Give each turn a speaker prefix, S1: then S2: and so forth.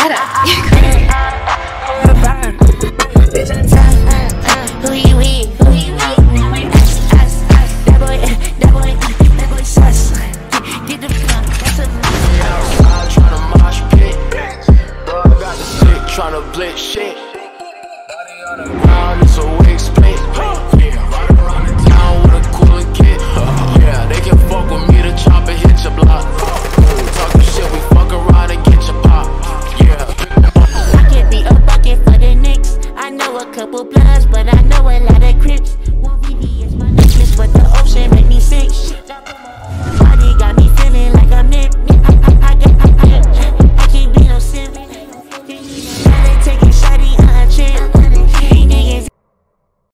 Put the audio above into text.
S1: better. i Who you? Who you that boy, that boy, that boy sus. The plug, that's
S2: I got the stick blitz shit. A
S1: but I know a lot of crips.